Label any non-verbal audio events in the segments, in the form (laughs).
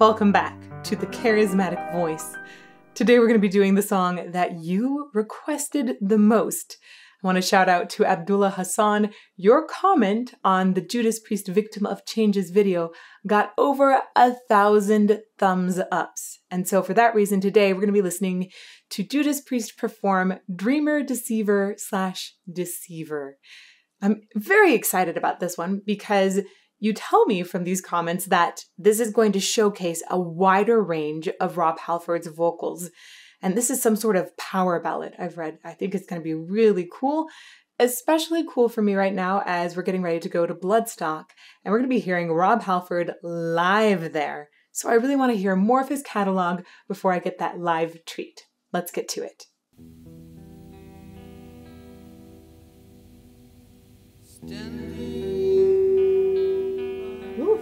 Welcome back to the charismatic voice. Today we're going to be doing the song that you requested the most. I want to shout out to Abdullah Hassan. Your comment on the Judas Priest Victim of Changes video got over a thousand thumbs ups. And so for that reason, today we're going to be listening to Judas Priest perform Dreamer Deceiver slash Deceiver. I'm very excited about this one because you tell me from these comments that this is going to showcase a wider range of Rob Halford's vocals. And this is some sort of power ballad I've read. I think it's going to be really cool, especially cool for me right now as we're getting ready to go to Bloodstock and we're going to be hearing Rob Halford live there. So I really want to hear more of his catalog before I get that live treat. Let's get to it.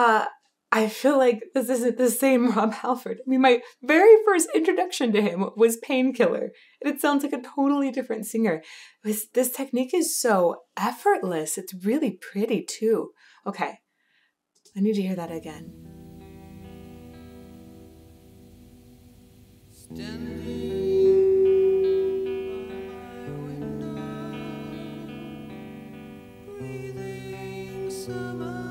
Uh, I feel like this isn't the same Rob Halford. I mean, my very first introduction to him was Painkiller, and it sounds like a totally different singer. This, this technique is so effortless. It's really pretty, too. Okay, I need to hear that again. I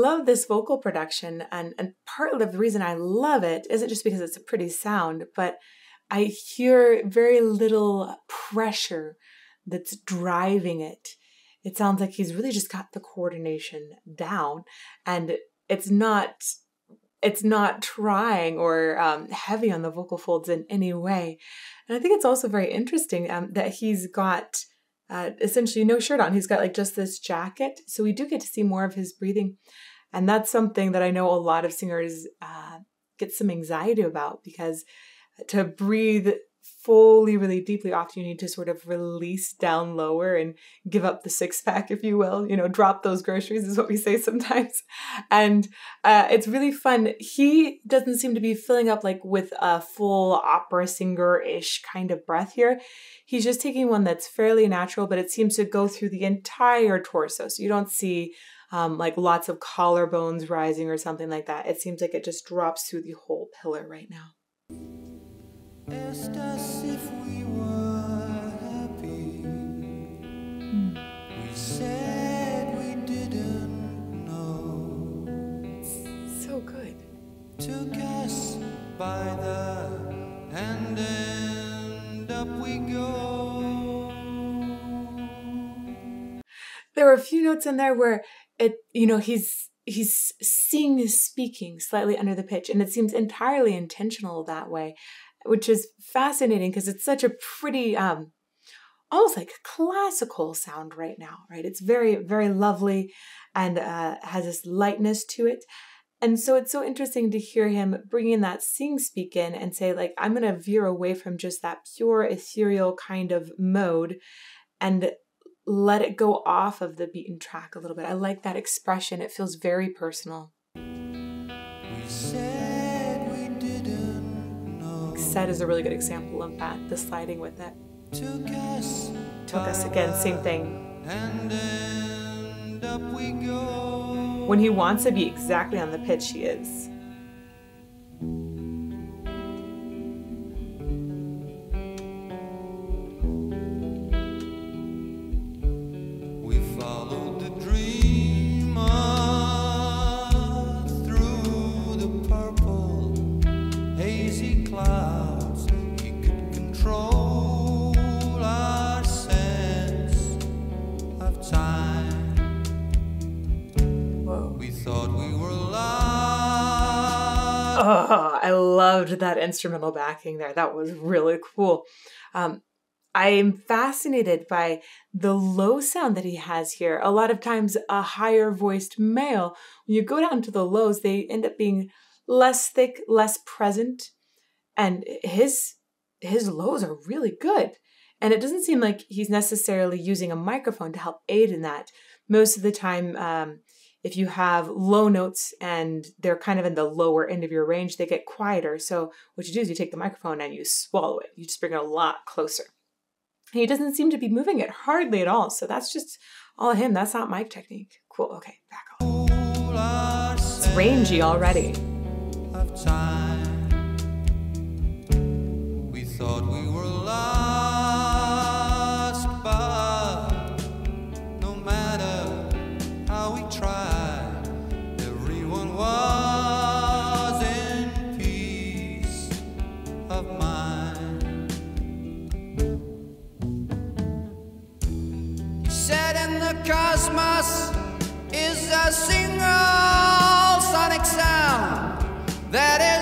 love this vocal production, and, and part of the reason I love it isn't just because it's a pretty sound, but I hear very little pressure that's driving it. It sounds like he's really just got the coordination down, and it's not it's not trying or um, heavy on the vocal folds in any way. And I think it's also very interesting um, that he's got uh, essentially no shirt on. He's got like just this jacket. So we do get to see more of his breathing. And that's something that I know a lot of singers uh, get some anxiety about because to breathe fully, really deeply, often you need to sort of release down lower and give up the six pack, if you will. You know, drop those groceries is what we say sometimes. (laughs) And uh, it's really fun. He doesn't seem to be filling up like with a full opera singer ish kind of breath here. He's just taking one that's fairly natural, but it seems to go through the entire torso. So you don't see um, like lots of collarbones rising or something like that. It seems like it just drops through the whole pillar right now. Just as if we were happy. We said we didn't know. So good. Took us by the and end up we go. There are a few notes in there where it, you know, he's he's sing speaking slightly under the pitch, and it seems entirely intentional that way which is fascinating because it's such a pretty um almost like classical sound right now right? It's very very lovely and uh, has this lightness to it. And so it's so interesting to hear him bringing that sing speak in and say like i'm going to veer away from just that pure ethereal kind of mode and let it go off of the beaten track a little bit i like that expression it feels very personal Said is a really good example of that, the sliding with it. Took us, Took us again, same thing. and end up we go. When he wants to be exactly on the pitch, he is. Loved that instrumental backing there. That was really cool. Um, I'm fascinated by the low sound that he has here. A lot of times, a higher voiced male, when you go down to the lows, they end up being less thick, less present, and his his lows are really good. And it doesn't seem like he's necessarily using a microphone to help aid in that. Most of the time, um, if you have low notes and they're kind of in the lower end of your range, they get quieter. So what you do is you take the microphone and you swallow it. You just bring it a lot closer. He doesn't seem to be moving it hardly at all. So that's just all him. That's not mic technique. Cool. Okay, back off. It's rangy already. A single sonic sound that is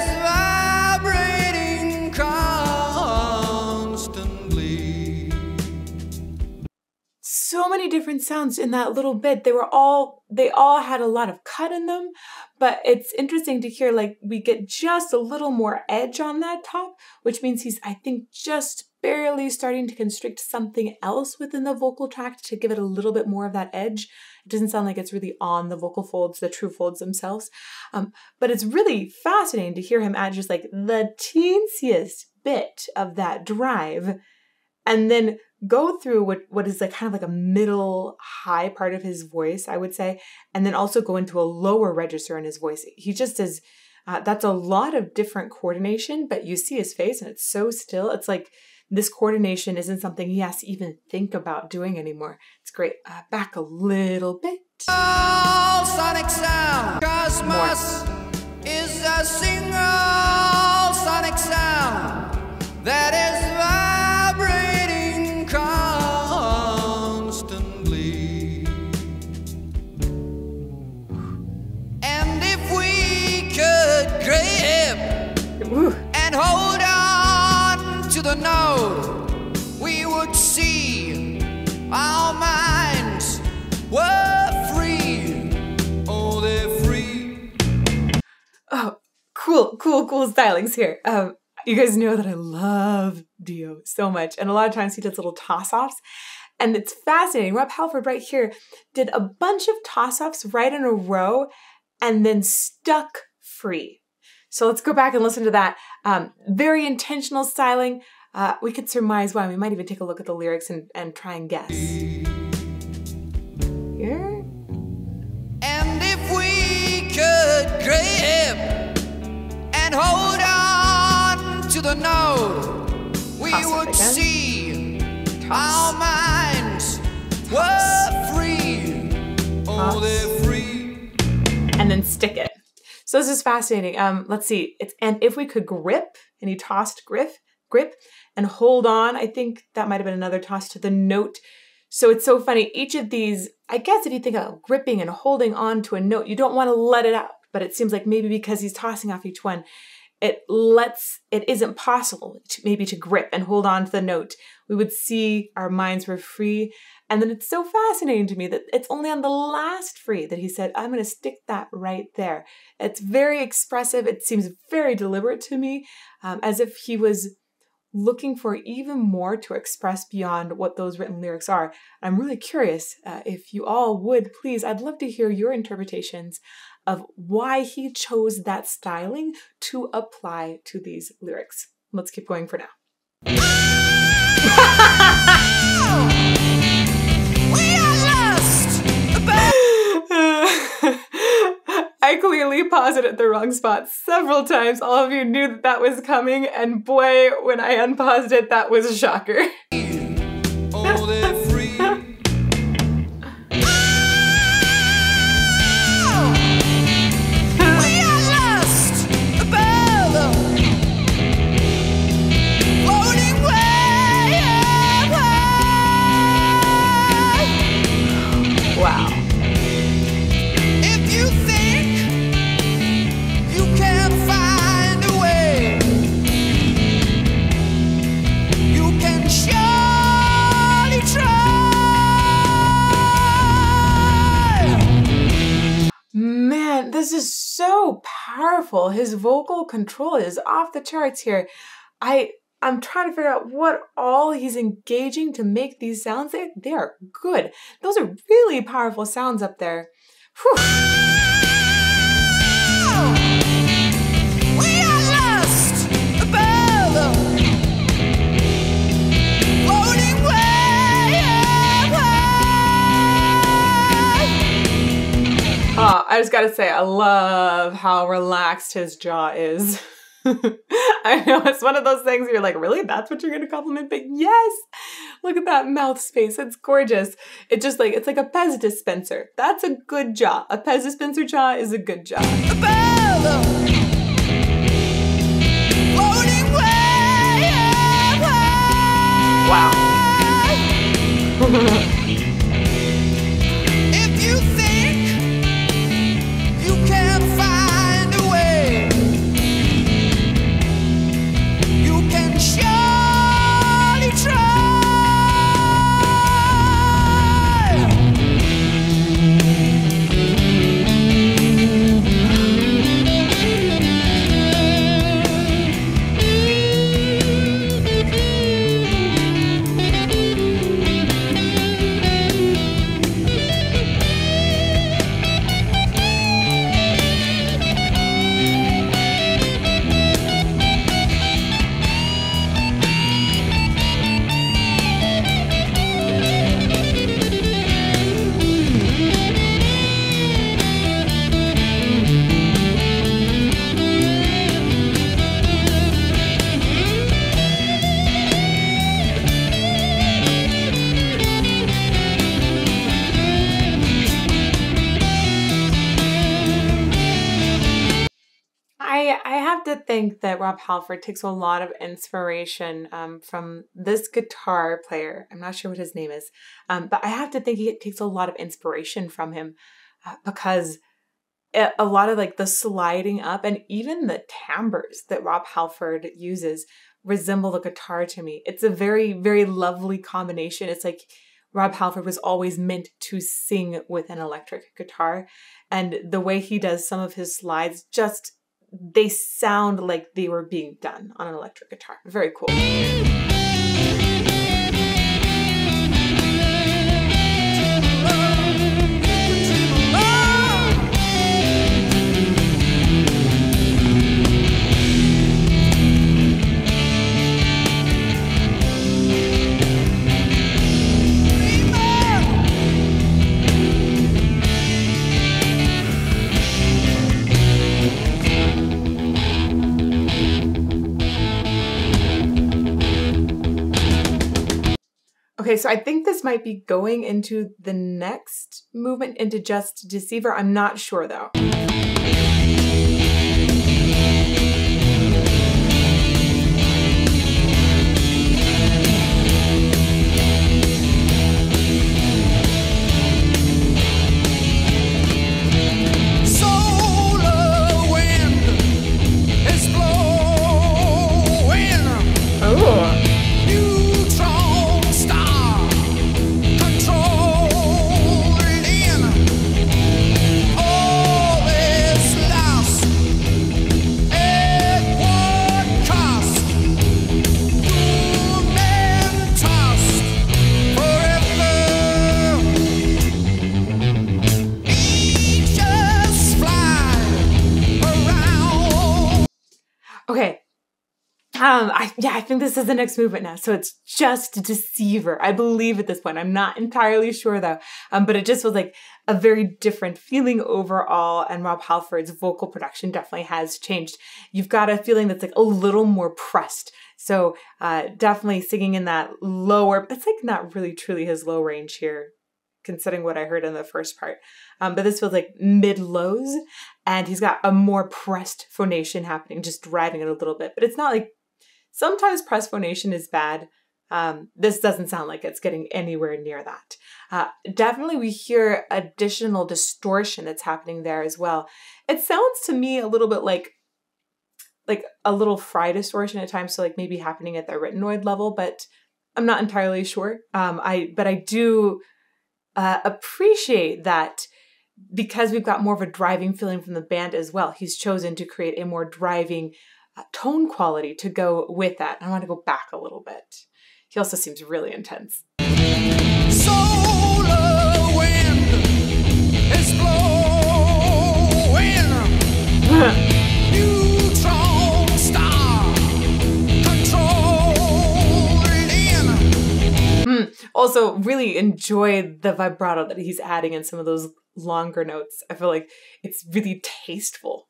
different sounds in that little bit. They were all they all had a lot of cut in them but it's interesting to hear like we get just a little more edge on that top which means he's i think just barely starting to constrict something else within the vocal tract to give it a little bit more of that edge. It doesn't sound like it's really on the vocal folds the true folds themselves um, but it's really fascinating to hear him add just like the teensiest bit of that drive and then go through what what is like kind of like a middle high part of his voice i would say and then also go into a lower register in his voice. He just is uh, that's a lot of different coordination but you see his face and it's so still. It's like this coordination isn't something he has to even think about doing anymore. It's great. Uh, back a little bit. All sonic sound. Cosmos. Is cool, cool, stylings here. Um, you guys know that I love Dio so much, and a lot of times he does little toss offs, and it's fascinating. Rob Halford right here did a bunch of toss offs right in a row, and then stuck free. So let's go back and listen to that. Um, very intentional styling. Uh, we could surmise why. We might even take a look at the lyrics and, and try and guess. The node, we Toss would again. see Toss. our minds were free. Oh, Toss. they're free. and then stick it. So this is fascinating. Um, let's see. It's and if we could grip, and he tossed grip, grip, and hold on. I think that might have been another toss to the note. So it's so funny. Each of these, I guess, if you think of gripping and holding on to a note, you don't want to let it out. But it seems like maybe because he's tossing off each one, it lets it isn't possible to maybe to grip and hold on to the note. We would see our minds were free. And then it's so fascinating to me that it's only on the last free that he said, I'm going to stick that right there. It's very expressive. It seems very deliberate to me, um, as if he was looking for even more to express beyond what those written lyrics are. I'm really curious uh, if you all would please, I'd love to hear your interpretations of why he chose that styling to apply to these lyrics. Let's keep going for now. (laughs) I clearly paused it at the wrong spot several times. All of you knew that that was coming, and boy, when I unpaused it, that was a shocker. (laughs) powerful. His vocal control is off the charts here. I I'm trying to figure out what all he's engaging to make these sounds. They, they are good. Those are really powerful sounds up there. Whew. I just gotta say, I love how relaxed his jaw is. (laughs) I know it's one of those things where you're like, really? That's what you're gonna compliment? But yes, look at that mouth space. It's gorgeous. It just like it's like a Pez dispenser. That's a good jaw. A Pez dispenser jaw is a good jaw. above them, floating way above. Wow. (laughs) I have to think that Rob Halford takes a lot of inspiration um, from this guitar player. I'm not sure what his name is, um, but I have to think he takes a lot of inspiration from him uh, because a a lot of like the sliding up and even the timbres that Rob Halford uses resemble the guitar to me. It's a very very lovely combination. It's like Rob Halford was always meant to sing with an electric guitar, and the way he does some of his slides just they sound like they were being done on an electric guitar. Very cool. Okay, so I think this might be going into the next movement into just Deceiver. I'm not sure though. Um, I yeah, I think this is the next movement now. So it's just a Deceiver. I believe at this point. I'm not entirely sure though. Um, but it just was like a very different feeling overall. And Rob Halford's vocal production definitely has changed. You've got a feeling that's like a little more pressed. So uh, definitely singing in that lower. It's like not really truly his low range here, considering what I heard in the first part. Um, but this feels like mid lows, and he's got a more pressed phonation happening, just driving it a little bit. But it's not like sometimes pressed phonation is bad. Um, this doesn't sound like it's getting anywhere near that. Uh, definitely, we hear additional distortion that's happening there as well. It sounds to me a little bit like like a little fry distortion at times, so like maybe happening at the arytenoid level, but I'm not entirely sure. Um, I but I do uh, appreciate that because we've got more of a driving feeling from the band as well, he's chosen to create a more driving Uh, tone quality to go with that. I want to go back a little bit. He also seems really intense. Solar wind is blowing. (laughs) Neutron star controlling. Hmm. Also, really enjoy the vibrato that he's adding in some of those longer notes. I feel like it's really tasteful.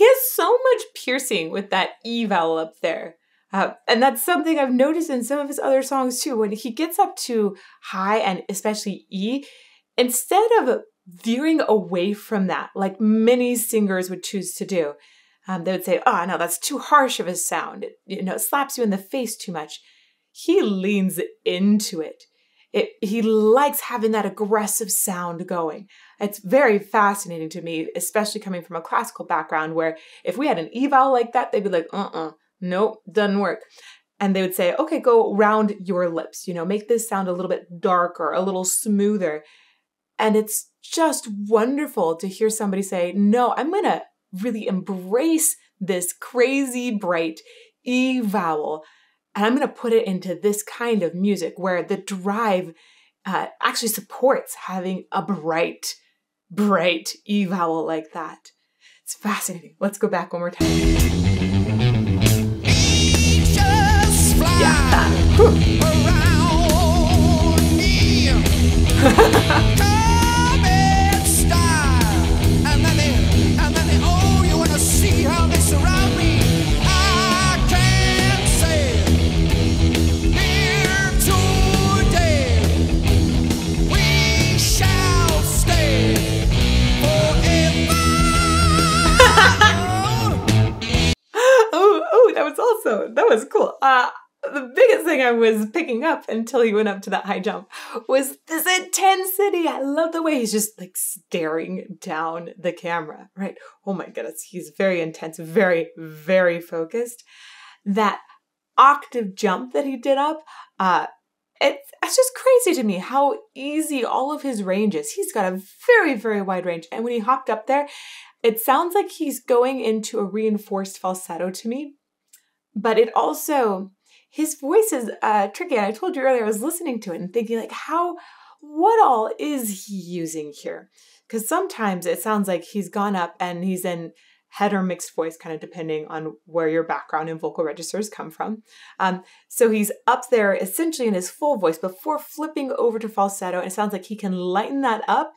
He has so much piercing with that E vowel up there. Uh, and that's something I've noticed in some of his other songs too. When he gets up to high and especially E, instead of veering away from that, like many singers would choose to do, um, they would say, "Oh no, that's too harsh of a sound. It, you know, it slaps you in the face too much." He leans into it. It, he likes having that aggressive sound going. It's very fascinating to me, especially coming from a classical background where if we had an eval like that, they'd be like, uh uh nope, doesn't work. And they would say, okay, go round your lips, you know, make this sound a little bit darker, a little smoother. And it's just wonderful to hear somebody say, no, I'm to really embrace this crazy, bright E vowel and I'm going to put it into this kind of music where the drive uh, actually supports having a bright, bright E vowel like that. It's fascinating. Let's go back one more time. Yeah, (laughs) (laughs) I was picking up until he went up to that high jump was this intensity. I love the way he's just like staring down the camera, right? Oh my goodness, he's very intense, very, very focused. That octave jump that he did up, uh, it's, it's just crazy to me how easy all of his range is. He's got a very, very wide range. And when he hopped up there, it sounds like he's going into a reinforced falsetto to me, but it also his voice is uh, tricky. And I told you earlier, I was listening to it and thinking like, how, what all is he using here? Because sometimes it sounds like he's gone up and he's in head or mixed voice, kind of depending on where your background and vocal registers come from. Um, so he's up there essentially in his full voice before flipping over to falsetto. And it sounds like he can lighten that up,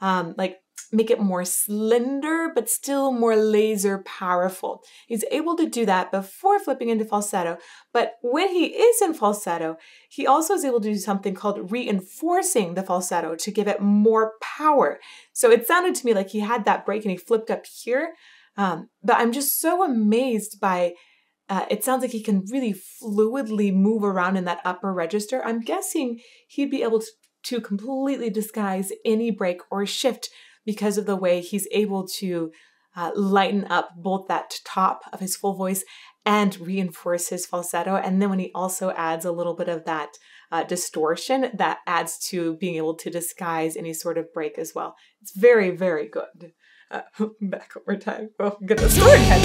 um, like make it more slender, but still more laser powerful. He's able to do that before flipping into falsetto. But when he is in falsetto, he also is able to do something called reinforcing the falsetto to give it more power. So it sounded to me like he had that break and he flipped up here. Um, but I'm just so amazed by uh, it sounds like he can really fluidly move around in that upper register. I'm guessing he'd be able to, to completely disguise any break or shift because of the way he's able to uh, lighten up both that top of his full voice and reinforce his falsetto. And then when he also adds a little bit of that uh, distortion, that adds to being able to disguise any sort of break as well. It's very, very good. Uh, (laughs) back over time. Oh, goodness. Go ahead.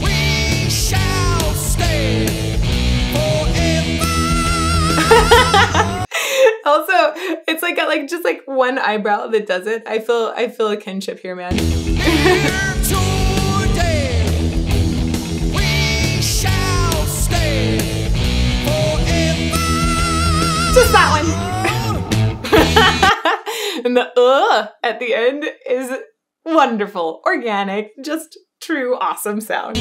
We shall stay (laughs) also, it's like got like just like one eyebrow that does it. I feel I feel a kinship here, man. Here today, we shall stay forever. Just that one. (laughs) and the uh at the end is wonderful, organic, just true awesome sound.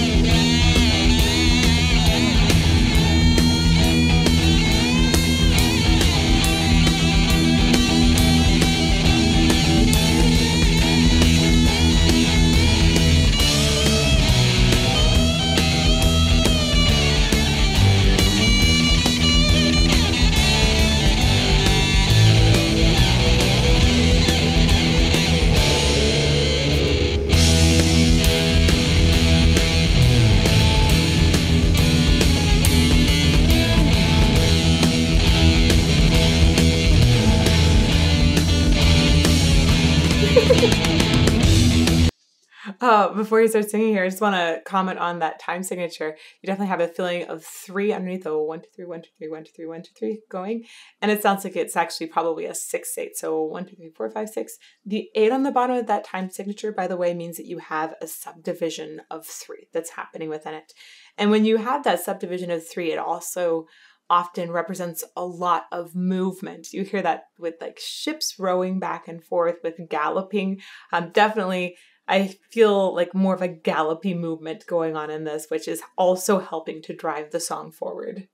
Uh, before you start singing here, I just want to comment on that time signature. You definitely have a feeling of three underneath the one, two, three, one, two, three, one, two, three, one, two, three going. And it sounds like it's actually probably a six, eight. So one, two, three, four, five, six. The eight on the bottom of that time signature, by the way, means that you have a subdivision of three that's happening within it. And when you have that subdivision of three, it also often represents a lot of movement. You hear that with like ships rowing back and forth, with galloping. Um, definitely I feel like more of a gallopy movement going on in this, which is also helping to drive the song forward.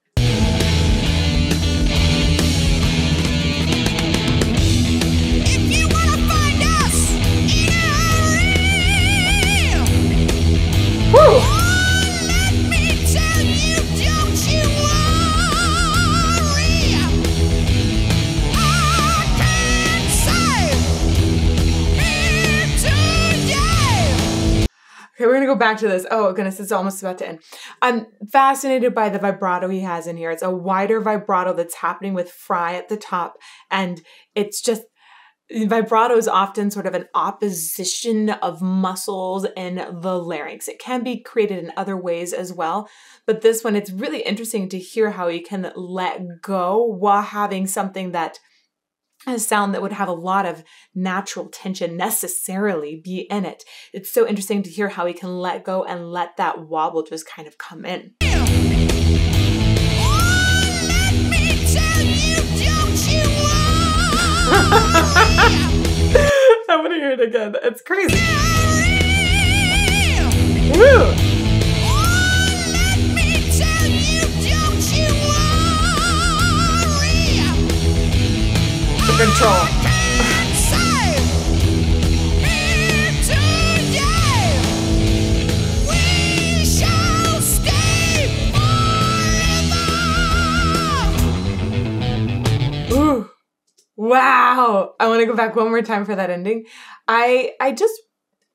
Go back to this. Oh goodness, it's almost about to end. I'm fascinated by the vibrato he has in here. It's a wider vibrato that's happening with Fry at the top, and it's just vibrato is often sort of an opposition of muscles in the larynx. It can be created in other ways as well, but this one, it's really interesting to hear how he can let go while having something that a sound that would have a lot of natural tension necessarily be in it. It's so interesting to hear how he can let go and let that wobble just kind of come in. Let me tell you, don't you worry. I want to hear it again. It's crazy. (laughs) Woo! Forever. Ooh. Wow. I want to go back one more time for that ending. I I just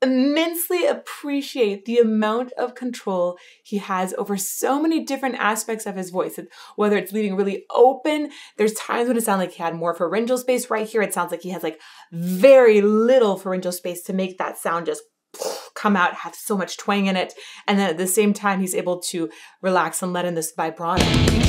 immensely appreciate the amount of control he has over so many different aspects of his voice. Whether it's leaving really open, there's times when it sounds like he had more pharyngeal space. Right here, it sounds like he has like very little pharyngeal space to make that sound just (sniffs) come out, have so much twang in it. And then at the same time, he's able to relax and let in this vibrato.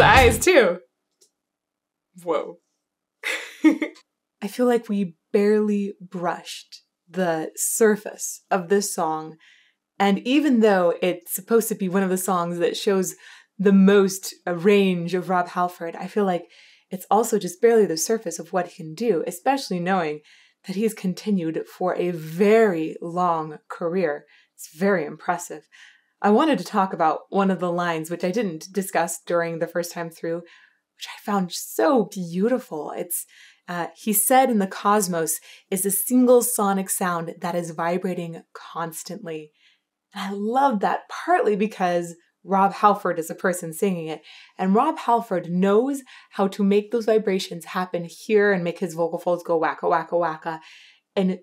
Eyes, too. Whoa. (laughs) I feel like we barely brushed the surface of this song. And even though it's supposed to be one of the songs that shows the most range of Rob Halford, I feel like it's also just barely the surface of what he can do, especially knowing that he's continued for a very long career. It's very impressive. I wanted to talk about one of the lines, which I didn't discuss during the first time through, which I found so beautiful. It's uh, he said in the cosmos is a single sonic sound that is vibrating constantly. And I love that partly because Rob Halford is a person singing it, and Rob Halford knows how to make those vibrations happen here and make his vocal folds go wacka wacka wacka in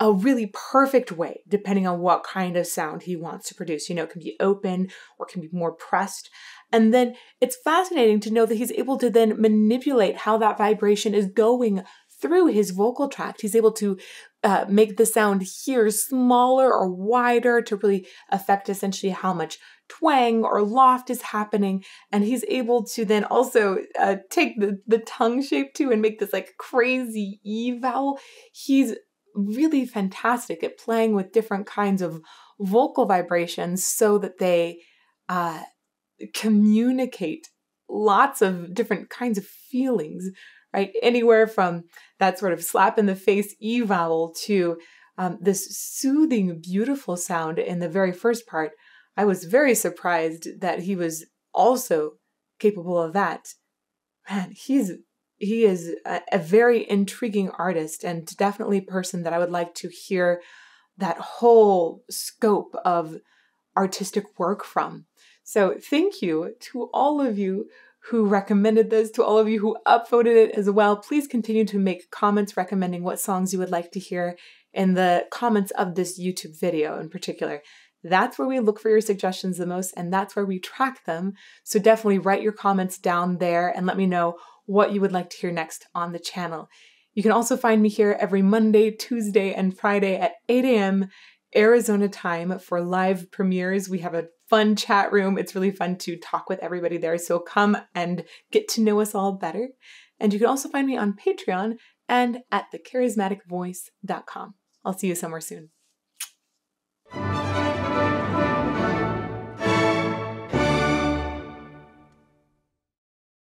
a really perfect way, depending on what kind of sound he wants to produce. You know, it can be open or can be more pressed. And then it's fascinating to know that he's able to then manipulate how that vibration is going through his vocal tract. He's able to uh, make the sound here smaller or wider to really affect essentially how much twang or loft is happening. And he's able to then also uh, take the, the tongue shape too and make this like crazy E vowel. He's really fantastic at playing with different kinds of vocal vibrations so that they uh, communicate lots of different kinds of feelings, right? Anywhere from that sort of slap in the face E vowel to um, this soothing, beautiful sound in the very first part. I was very surprised that he was also capable of that. Man, he's he is a, a very intriguing artist and definitely a person that I would like to hear that whole scope of artistic work from. So, thank you to all of you who recommended this, to all of you who upvoted it as well. Please continue to make comments recommending what songs you would like to hear in the comments of this YouTube video in particular. That's where we look for your suggestions the most, and that's where we track them. So definitely write your comments down there and let me know what you would like to hear next on the channel. You can also find me here every Monday, Tuesday, and Friday at 8 a.m. Arizona time for live premieres. We have a fun chat room. It's really fun to talk with everybody there. So come and get to know us all better. And you can also find me on Patreon and at thecharismaticvoice.com. I'll see you somewhere soon.